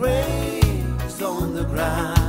graves on the ground.